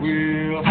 We'll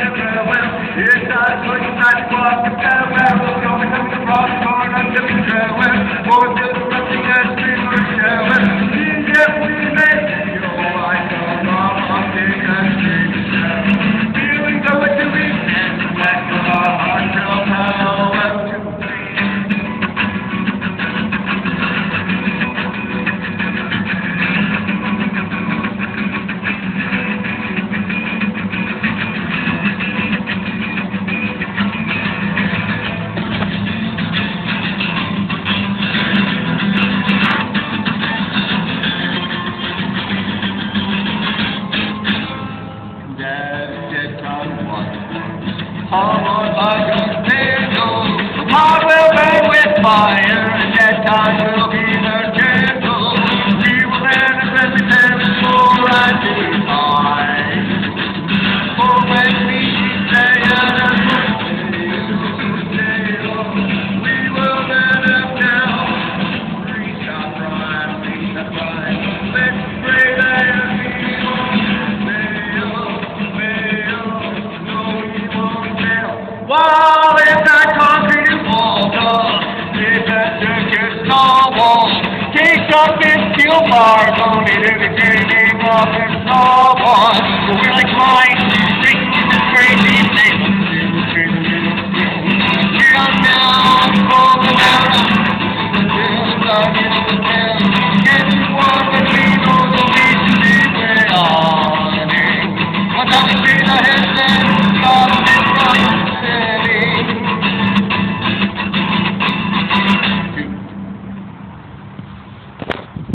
the farewell. It's not a good night, but the farewell. Going to the rock, going farewell. Heart will burn with fire, and that time will be the steel bars, only to be taking off its tall bars. Will it climb